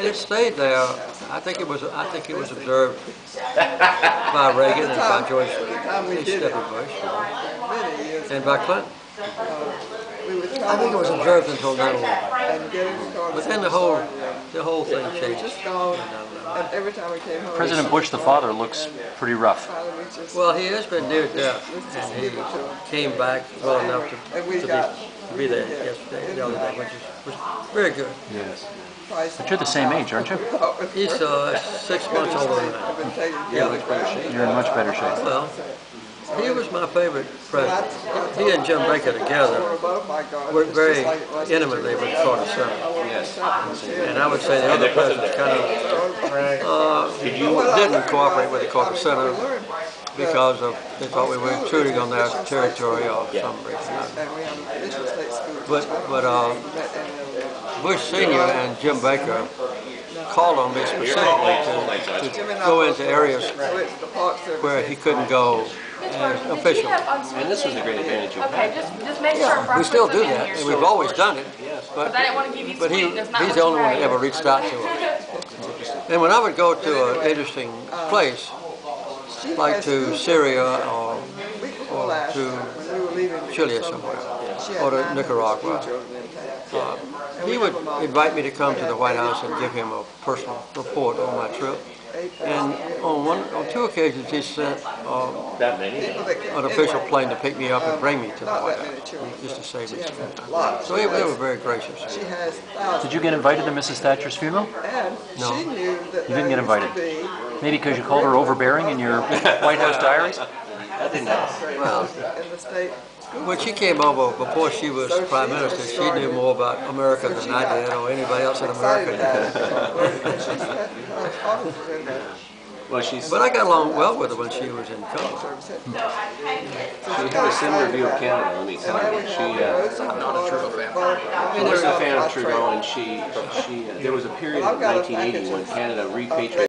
And it stayed there. I think it was, I think it was observed by Reagan and by George. Bush and by Clinton. I think it was observed until 9/11. and in the car. But then the whole, the whole thing I we changed. just gone, and every time we came home. President Bush, the father, looks pretty rough. Finally, we just. Well, he has been near death, and he came back well enough to, to be, to be there yesterday, the other day, which is, was very good. Yes. Price But you're the same age, aren't you? He's, uh, six months older than I. I've Yeah. You're in much better shape. well, he was my favorite president. He and Jim Baker together Above my garden, worked very just like it was- intimately with Carter Center. Yes. And I would say the other presidents kind of, uh, didn't cooperate with the Carter Center because of, they thought we were intruding on their territory or some reason. And we have a Mission State School. But, but, uh, Bush Senior and Jim Baker called on me specifically to, to go into areas went to the Park Service. where he couldn't go as official. And this was a great advantage you Okay, just, just make sure. We still do that, and we've always done it, Because but, I didn't want to give you but He, That's not he's the only one that ever reached out to us. And when I would go to an interesting place, like to Syria or, or to when we were leaving Chile or somewhere, somewhere, she had or to Nicaragua, school children in town. uh, he would invite me to come to the White House and give him a personal report on my trip. And on one, on two occasions, he sent uh, That many? People that came- an official plane to pick me up and bring me to the White House, just to save me some a time. lot. So they, they were very gracious. She has. Did you get invited to Mrs. Thatcher's funeral? No. she knew that You didn't get invited. Maybe because you called her overbearing in your White House diaries? That didn't happen. Well, in the state when she came over, before she was prime minister, she knew more about America than I did, or anybody else in America did. about it. And she said her office was in there. Well, she's, But I got along well with her when she was in college. Service she had a similar view of Canada, let me tell you. She, uh, I'm not a Trudeau fan. she wasn't a fan of Trudeau and she, she, uh, there was a period in 1980 when Canada repatriated